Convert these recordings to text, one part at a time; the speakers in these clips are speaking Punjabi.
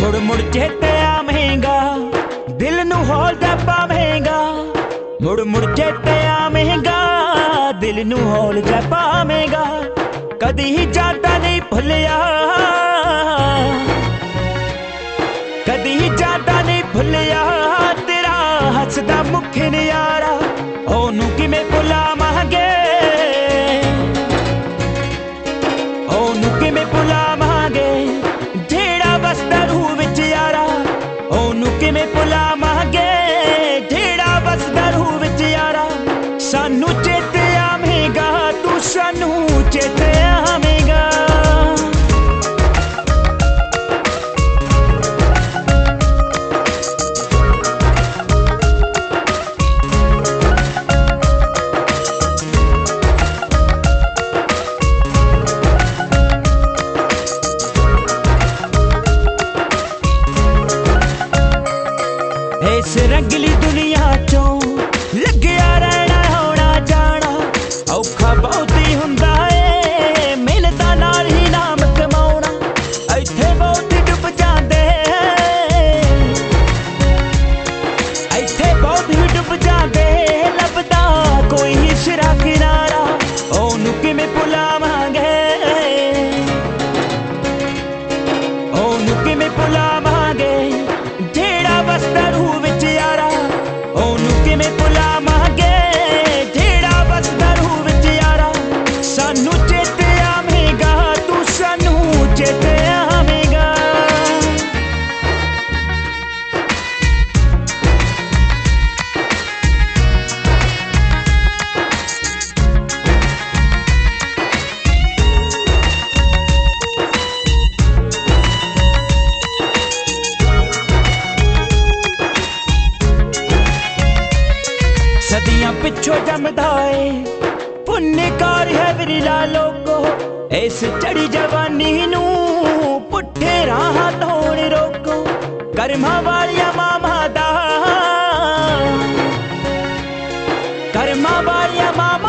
ਮੁੜ ਮੁੜ ਚੇਤੇ ਆਵੇਂਗਾ ਦਿਲ ਨੂੰ ਹੌਲਦਾ ਪਾਵੇਂਗਾ ਮੁੜ ਮੁੜ ਚੇਤੇ ਆਵੇਂਗਾ ਦਿਲ ਨੂੰ ਹੌਲ ਜਾ ਪਾਵੇਂਗਾ ਕਦੀ ਹੀ ਜਾਂਦਾ ਨਹੀਂ ਭੁੱਲਿਆ। ਕਦੀ ਹੀ ਜਾਂਦਾ ਨਹੀਂ ਭੁੱਲਿਆ ਤੇਰਾ ਹੱਸਦਾ ਮੁਖ ਨਿਆਰਾ। ਉਹਨੂੰ ਕਿਵੇਂ ਭੁਲਾਵਾਂਗੇ? ਉਹਨੂੰ ਕਿਵੇਂ ਭੁਲਾਵਾਂਗੇ? ਜਿਹੜਾ ਵਸਦਾ ਰੂਹ ਵਿੱਚ ਯਾਰਾ। ਉਹਨੂੰ ਕਿਵੇਂ ਭੁਲਾ ਇਸ ਰੰਗਲੀ ਦੁਨੀਆ ਚੋਂ ਲੱਗਿਆ ਰਹਿਣਾ ਹੋਣਾ ਜਾਣਾ ਔਖਾ ਬਹੁਤ पिछो जमदाए पुण्यकार है विरला लोगो इस चढ़ी जवानी पुठे राह धोने रोको। करमा वालिया मामा दा। करमा वालिया मामा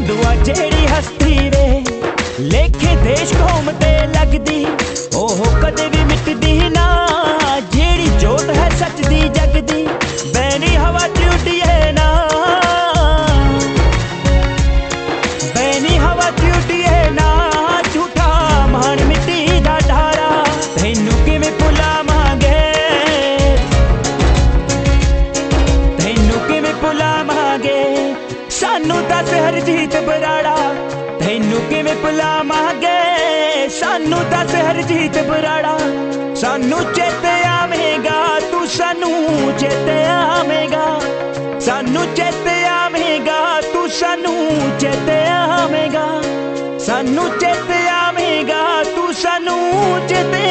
ਸੰਧੂਆ ਜਿਹੜੀ ਹਸਤੀ ਵੇ। ਲੇਖੇ ਦੇਸ਼ ਕੌਮ ਤੇ ਲੱਗਦੀ, ਉਹ ਕਦੇ ਵੀ ਮਿਟਦੀ ਨਾ। ਜਿਹੜੀ ਜੋਤ ਹੈ ਸੱਚ ਦੀ ਜਗਦੀ, ਬੈਣੀ ਹਵਾ ਚ ਉੱਡੀਏ ਨਾ। ਬੈਣੀ ਹਵਾ ਚ ਉੱਡੀਏ ਨਾ, ਝੂਠਾ ਮਾਣ ਮਿੱਟੀ ਦਾ ਢਾਰਾ ਤੈਨੂੰ ਹਰਜੀਤ ਬਰਾੜਾ। ਤੈਨੂੰ ਕਿਵੇਂ ਭੁਲਾਵਾਂਗੇ? ਸਾਨੂੰ ਦੱਸ ਹਰਜੀਤ ਬਰਾੜਾ। ਸਾਨੂੰ ਚੇਤੇ ਆਵੇਗਾ, ਤੂੰ ਸਾਨੂੰ ਚੇਤੇ ਆਵੇਗਾ। ਸਾਨੂੰ ਚੇਤੇ ਆਵੇਗਾ, ਤੂੰ ਸਾਨੂੰ ਚੇਤੇ ਆਵੇਗਾ। ਸਾਨੂੰ ਚੇਤੇ ਆਵੇਗਾ, ਤੂੰ ਸਾਨੂੰ ਚੇਤੇ